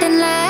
tên là